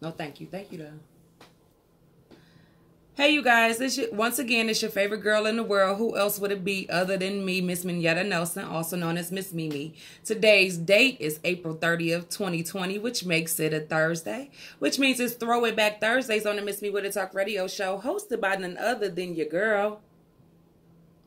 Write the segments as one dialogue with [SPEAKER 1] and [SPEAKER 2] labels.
[SPEAKER 1] No, thank you. Thank you, though. Hey, you guys. This your, once again, it's your favorite girl in the world. Who else would it be other than me, Miss Mignetta Nelson, also known as Miss Mimi? Today's date is April 30th, 2020, which makes it a Thursday, which means it's Throw It Back Thursdays on the Miss Me With It Talk radio show, hosted by none other than your girl,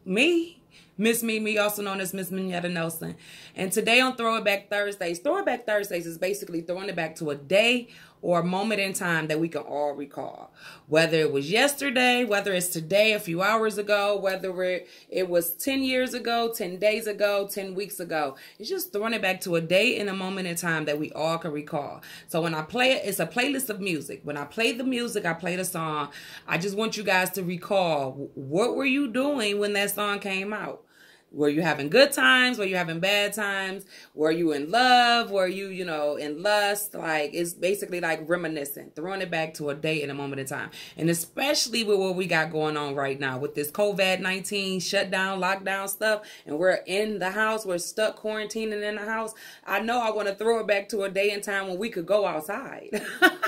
[SPEAKER 1] me. Miss Mimi, also known as Miss Mignetta Nelson. And today on Throw It Back Thursdays, Throw It Back Thursdays is basically throwing it back to a day or a moment in time that we can all recall. Whether it was yesterday, whether it's today, a few hours ago, whether it, it was 10 years ago, 10 days ago, 10 weeks ago. It's just throwing it back to a day and a moment in time that we all can recall. So when I play it, it's a playlist of music. When I play the music, I play the song. I just want you guys to recall what were you doing when that song came out? Were you having good times? Were you having bad times? Were you in love? Were you, you know, in lust? Like, it's basically like reminiscent throwing it back to a day in a moment in time. And especially with what we got going on right now with this COVID 19 shutdown, lockdown stuff, and we're in the house, we're stuck quarantining in the house. I know I want to throw it back to a day and time when we could go outside.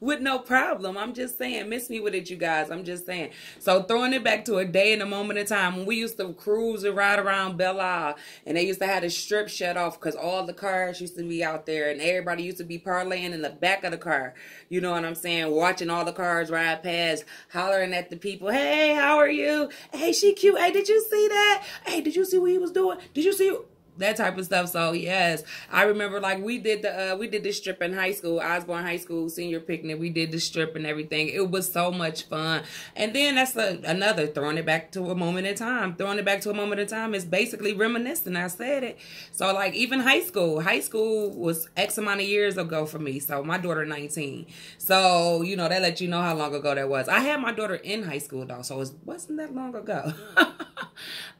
[SPEAKER 1] with no problem. I'm just saying, miss me with it, you guys. I'm just saying. So throwing it back to a day and a moment in time when we used to cruise and ride around Belle Isle and they used to have the strip shut off because all the cars used to be out there and everybody used to be parlaying in the back of the car. You know what I'm saying? Watching all the cars ride past, hollering at the people, hey, how are you? Hey, she cute. Hey, did you see that? Hey, did you see what he was doing? Did you see? That type of stuff. So yes, I remember like we did the uh, we did the strip in high school, Osborn High School senior picnic. We did the strip and everything. It was so much fun. And then that's a, another throwing it back to a moment in time. Throwing it back to a moment in time is basically reminiscing. I said it. So like even high school, high school was X amount of years ago for me. So my daughter 19. So you know that let you know how long ago that was. I had my daughter in high school though, so it wasn't that long ago.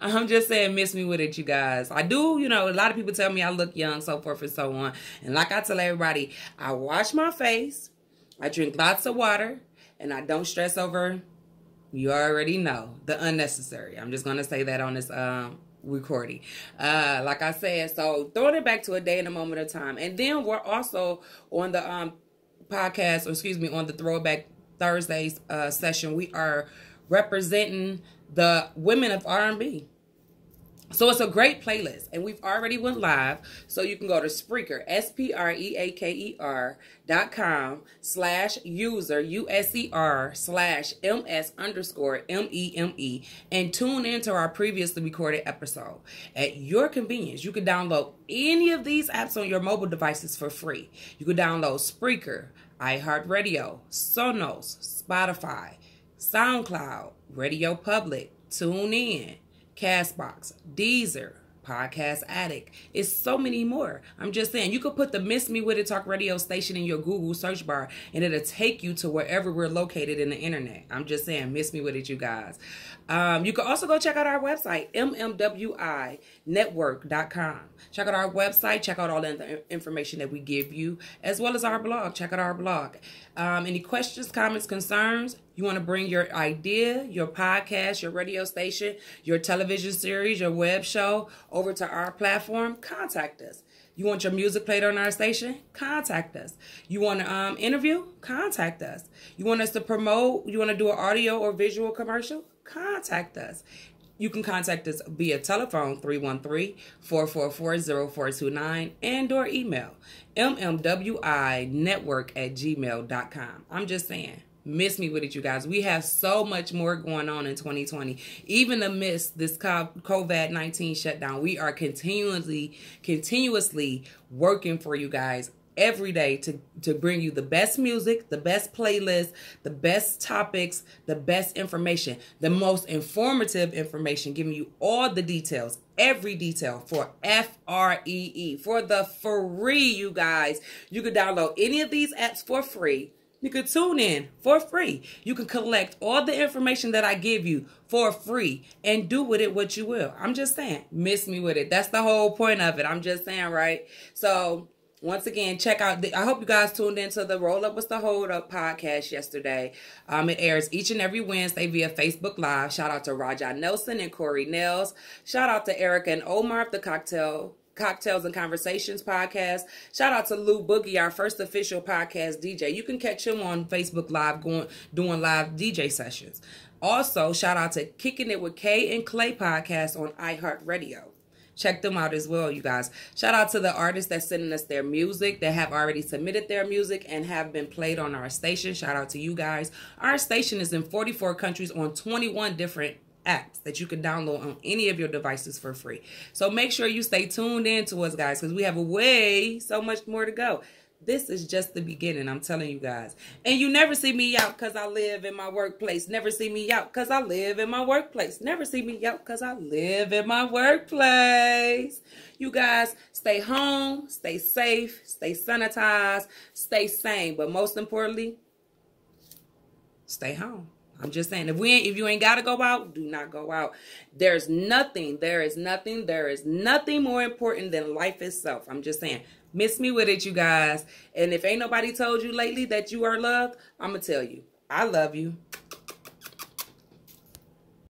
[SPEAKER 1] I'm just saying, miss me with it, you guys. I do, you know, a lot of people tell me I look young, so forth and so on. And like I tell everybody, I wash my face, I drink lots of water, and I don't stress over, you already know, the unnecessary. I'm just going to say that on this um, recording. Uh, like I said, so throwing it back to a day in a moment of time. And then we're also on the um, podcast, or excuse me, on the Throwback Thursdays uh, session, we are representing the women of R&B. So it's a great playlist, and we've already went live. So you can go to Spreaker, S-P-R-E-A-K-E-R dot com slash user, U-S-E-R slash M-S underscore M-E-M-E, and tune into our previously recorded episode. At your convenience, you can download any of these apps on your mobile devices for free. You can download Spreaker, iHeartRadio, Sonos, Spotify, SoundCloud, Radio Public, TuneIn, Castbox, Deezer, Podcast Addict. It's so many more. I'm just saying, you could put the Miss Me With It Talk radio station in your Google search bar and it'll take you to wherever we're located in the internet. I'm just saying, Miss Me With It, you guys. Um, you can also go check out our website, mmwinetwork.com. Check out our website, check out all the information that we give you, as well as our blog. Check out our blog. Um, any questions, comments, concerns? You want to bring your idea, your podcast, your radio station, your television series, your web show over to our platform? Contact us. You want your music played on our station? Contact us. You want to um, interview? Contact us. You want us to promote? You want to do an audio or visual commercial? Contact us. You can contact us via telephone 313-444-0429 and or email mmwinetwork at gmail.com. I'm just saying miss me with it, you guys. We have so much more going on in 2020. Even amidst this COVID 19 shutdown, we are continuously, continuously working for you guys every day to to bring you the best music, the best playlist, the best topics, the best information, the most informative information, giving you all the details, every detail for F R E E for the free, you guys. You can download any of these apps for free you can tune in for free. You can collect all the information that I give you for free and do with it what you will. I'm just saying, miss me with it. That's the whole point of it. I'm just saying, right? So, once again, check out. The, I hope you guys tuned into the Roll Up with the Hold Up podcast yesterday. Um, it airs each and every Wednesday via Facebook Live. Shout out to Rajah Nelson and Corey Nels. Shout out to Erica and Omar of the Cocktail Cocktails and Conversations podcast. Shout out to Lou Boogie, our first official podcast DJ. You can catch him on Facebook Live going doing live DJ sessions. Also, shout out to Kicking It with Kay and Clay podcast on iHeartRadio. Check them out as well, you guys. Shout out to the artists that sending us their music that have already submitted their music and have been played on our station. Shout out to you guys. Our station is in 44 countries on 21 different apps that you can download on any of your devices for free. So make sure you stay tuned in to us, guys, because we have way so much more to go. This is just the beginning, I'm telling you guys. And you never see me out because I live in my workplace. Never see me out because I live in my workplace. Never see me out because I live in my workplace. You guys stay home, stay safe, stay sanitized, stay sane. But most importantly, stay home. I'm just saying, if we if you ain't got to go out, do not go out. There's nothing, there is nothing, there is nothing more important than life itself. I'm just saying, miss me with it, you guys. And if ain't nobody told you lately that you are loved, I'm gonna tell you, I love you.